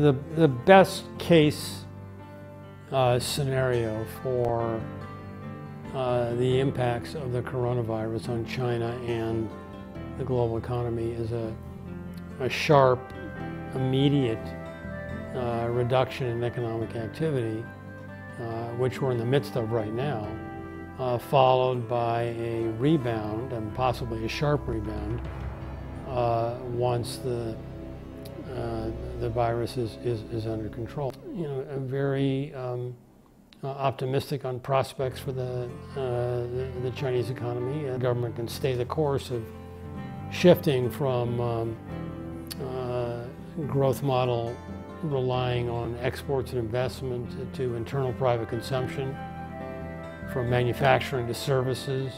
the, the best case uh, scenario for uh, the impacts of the coronavirus on China and the global economy is a, a sharp, immediate uh, reduction in economic activity, uh, which we're in the midst of right now, uh, followed by a rebound and possibly a sharp rebound uh, once the the virus is, is, is, under control. You know, I'm very um, uh, optimistic on prospects for the, the, the, Chinese economy. The government can stay the course of shifting from um, growth model relying on exports and investment to internal private consumption, from manufacturing to services,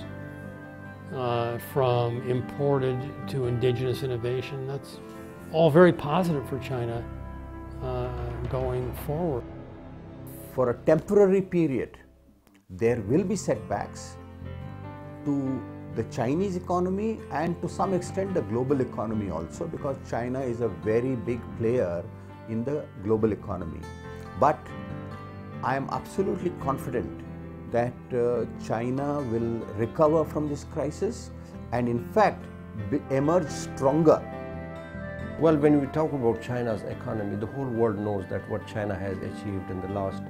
uh, from imported to indigenous innovation. That's all very positive for China uh, going forward. For a temporary period, there will be setbacks to the Chinese economy and to some extent the global economy also because China is a very big player in the global economy. But I am absolutely confident that uh, China will recover from this crisis and in fact emerge stronger. Well, when we talk about China's economy, the whole world knows that what China has achieved in the last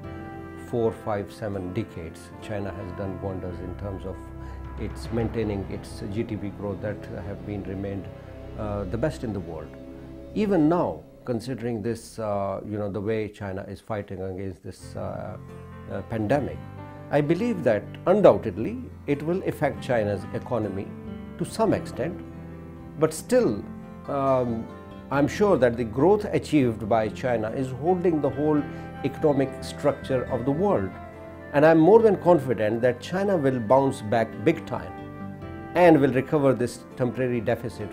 four, five, seven decades, China has done wonders in terms of its maintaining its GDP growth that have been remained uh, the best in the world. Even now, considering this, uh, you know, the way China is fighting against this uh, uh, pandemic, I believe that undoubtedly it will affect China's economy to some extent, but still, um, I'm sure that the growth achieved by China is holding the whole economic structure of the world. And I'm more than confident that China will bounce back big time and will recover this temporary deficit.